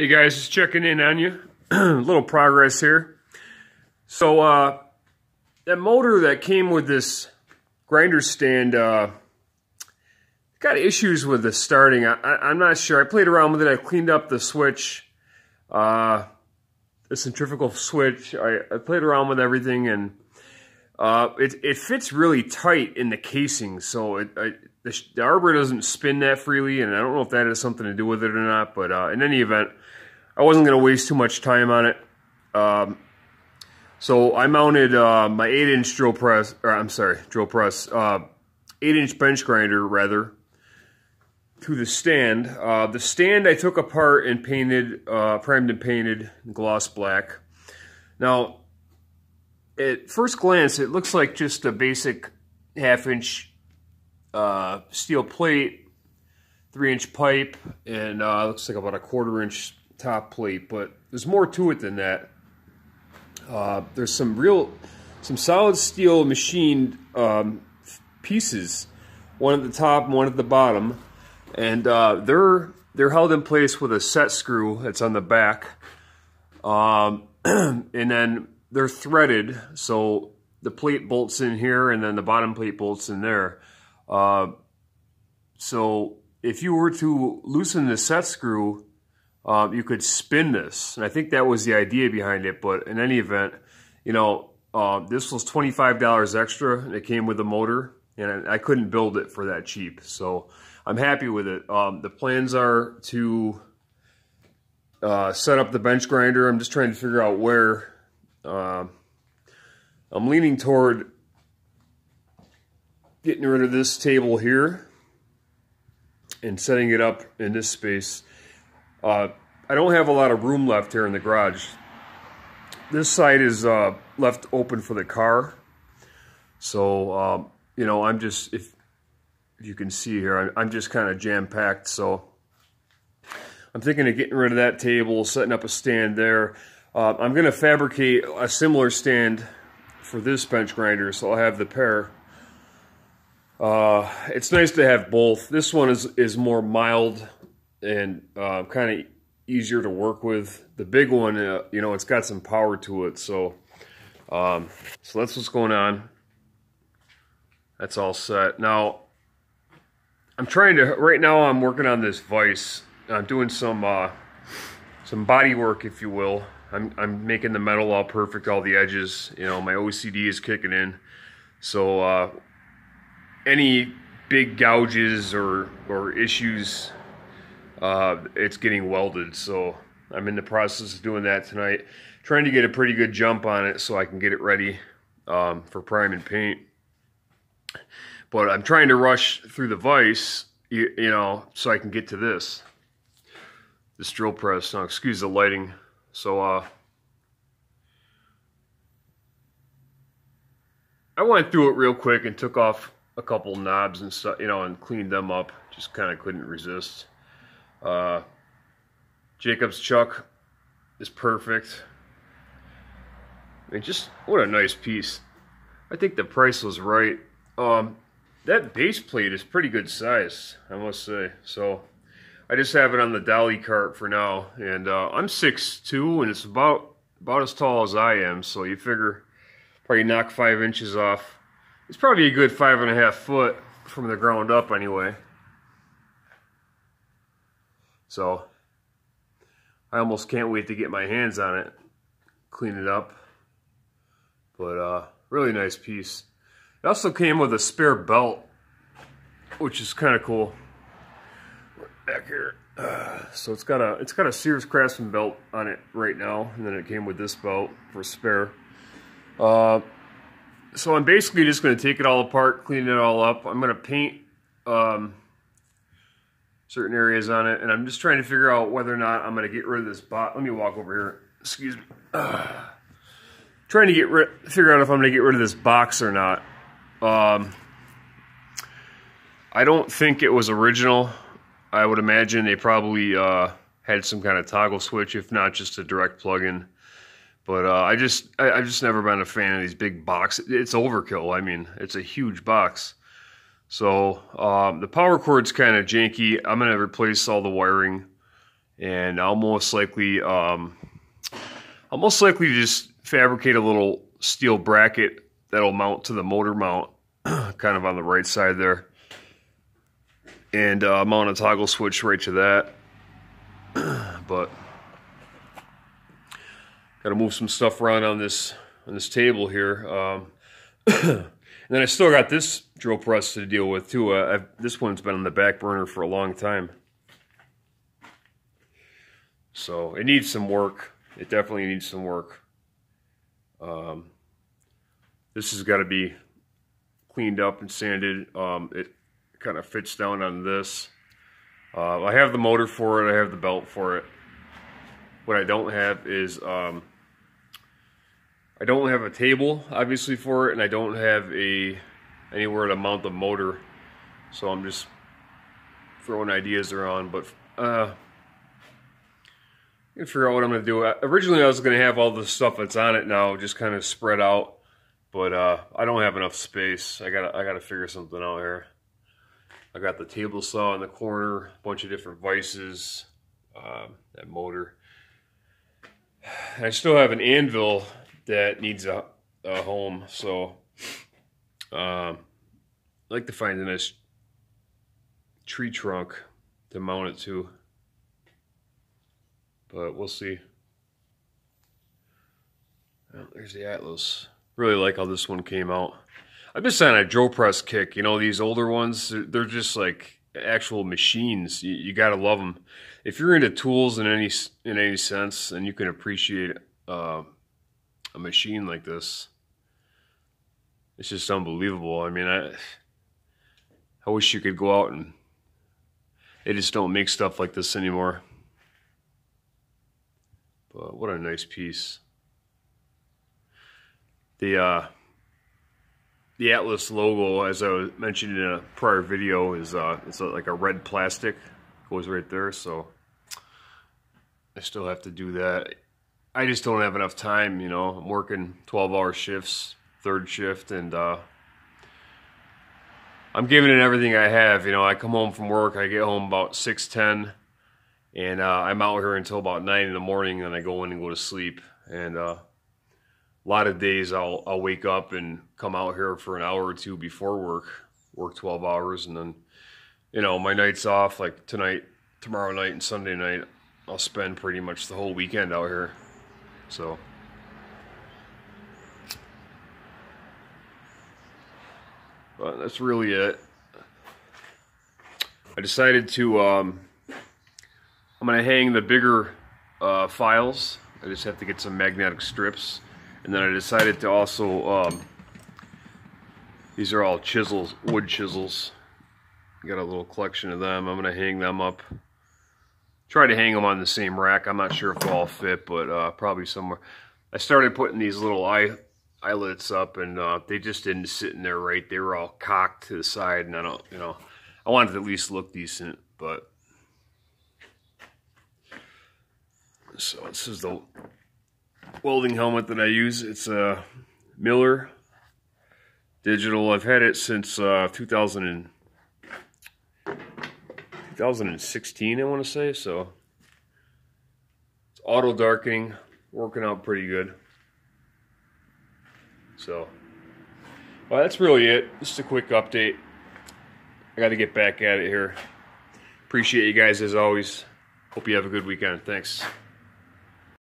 Hey guys, just checking in on you. A little progress here. So, uh, that motor that came with this grinder stand, uh, got issues with the starting. I, am not sure. I played around with it. I cleaned up the switch, uh, the centrifugal switch. I, I played around with everything and uh, it, it fits really tight in the casing, so it, the, the, arbor doesn't spin that freely, and I don't know if that has something to do with it or not, but uh, in any event, I wasn't going to waste too much time on it. Um, so I mounted uh, my 8-inch drill press, or I'm sorry, drill press, 8-inch uh, bench grinder, rather, to the stand. Uh, the stand I took apart and painted, primed and painted gloss black. Now, at first glance, it looks like just a basic half-inch uh, steel plate, three-inch pipe, and uh, looks like about a quarter-inch top plate. But there's more to it than that. Uh, there's some real, some solid steel machined um, pieces, one at the top and one at the bottom, and uh, they're they're held in place with a set screw that's on the back. Um, and then they're threaded, so the plate bolts in here and then the bottom plate bolts in there. Uh, so if you were to loosen the set screw, uh, you could spin this. And I think that was the idea behind it. But in any event, you know, uh, this was $25 extra and it came with a motor and I couldn't build it for that cheap. So I'm happy with it. Um, the plans are to uh, set up the bench grinder. I'm just trying to figure out where uh, I'm leaning toward getting rid of this table here and setting it up in this space. Uh, I don't have a lot of room left here in the garage. This side is uh, left open for the car. So, um, you know, I'm just, if, if you can see here, I'm, I'm just kind of jam-packed. So I'm thinking of getting rid of that table, setting up a stand there. Uh, I'm going to fabricate a similar stand for this bench grinder, so I'll have the pair. Uh, it's nice to have both. This one is, is more mild and uh, kind of easier to work with. The big one, uh, you know, it's got some power to it, so um, so that's what's going on. That's all set. Now, I'm trying to, right now I'm working on this vise. I'm doing some, uh, some body work, if you will. I'm, I'm making the metal all perfect, all the edges. You know, my OCD is kicking in. So uh, any big gouges or, or issues, uh, it's getting welded. So I'm in the process of doing that tonight. Trying to get a pretty good jump on it so I can get it ready um, for prime and paint. But I'm trying to rush through the vise, you, you know, so I can get to this. This drill press. Now, excuse the lighting. So, uh, I went through it real quick and took off a couple knobs and stuff, you know, and cleaned them up. Just kind of couldn't resist. Uh, Jacob's chuck is perfect. I mean, just what a nice piece. I think the price was right. Um, that base plate is pretty good size, I must say. So I just have it on the dolly cart for now, and uh, I'm 6'2", and it's about about as tall as I am. So you figure probably knock five inches off. It's probably a good five and a half foot from the ground up, anyway. So I almost can't wait to get my hands on it, clean it up. But uh, really nice piece. It also came with a spare belt, which is kind of cool back here. Uh, so it's got a it's got a Sears Craftsman belt on it right now, and then it came with this belt for spare. Uh, so I'm basically just going to take it all apart, clean it all up. I'm going to paint um, certain areas on it, and I'm just trying to figure out whether or not I'm going to get rid of this box. Let me walk over here. Excuse me. Uh, trying to get rid, figure out if I'm going to get rid of this box or not. Um, I don't think it was original. I would imagine they probably uh, had some kind of toggle switch, if not just a direct plug-in. But uh, I just, I, have just never been a fan of these big boxes. It's overkill. I mean, it's a huge box. So um, the power cord's kind of janky. I'm going to replace all the wiring and I'll most likely, um, I'll most likely just fabricate a little steel bracket that'll mount to the motor mount, kind of on the right side there, and uh, on a toggle switch right to that. but got to move some stuff around on this on this table here. Um, and then I still got this drill press to deal with too. Uh, this one's been on the back burner for a long time. So it needs some work. It definitely needs some work. Um, this has got to be cleaned up and sanded. Um, it kind of fits down on this. Uh, I have the motor for it. I have the belt for it. What I don't have is um, I don't have a table, obviously, for it, and I don't have a anywhere to mount the motor. So I'm just throwing ideas around, but uh, I figure out what I'm going to do. Originally, I was going to have all the stuff that's on it now just kind of spread out, but uh, I don't have enough space. I got I got to figure something out here. I got the table saw in the corner, a bunch of different vices, uh, that motor. I still have an anvil that needs a, a home, so um, I'd like to find a nice tree trunk to mount it to but we'll see. Oh, there's the Atlas. Really like how this one came out. I've been on a drill press kick. You know, these older ones, they're just like actual machines. You, you got to love them. If you're into tools in any in any sense, and you can appreciate uh, a machine like this, it's just unbelievable. I mean, I I wish you could go out and they just don't make stuff like this anymore. But what a nice piece. The uh, the Atlas logo, as I mentioned in a prior video, is uh, it's like a red plastic goes right there. So I still have to do that. I just don't have enough time. You know, I'm working 12-hour shifts, third shift, and uh, I'm giving it everything I have. You know, I come home from work, I get home about 6:10 and uh, I'm out here until about nine in the morning, and I go in and go to sleep. And uh, a lot of days I'll I'll wake up and come out here for an hour or two before work, work 12 hours, and then you know my nights off like tonight, tomorrow night, and Sunday night. I'll spend pretty much the whole weekend out here. So. But that's really it. I decided to um, I'm going to hang the bigger uh, files. I just have to get some magnetic strips. And then I decided to also, um, these are all chisels, wood chisels. Got a little collection of them. I'm going to hang them up. Try to hang them on the same rack. I'm not sure if they'll all fit, but uh, probably somewhere. I started putting these little eye eyelets up, and uh, they just didn't sit in there right. They were all cocked to the side, and I don't, you know, I wanted to at least look decent, but So this is the welding helmet that I use. It's a Miller digital. I've had it since uh, 2000 and, 2016, I want to say. So it's auto darkening, working out pretty good. So, well, that's really it. Just a quick update. I got to get back at it here. Appreciate you guys as always. Hope you have a good weekend. Thanks.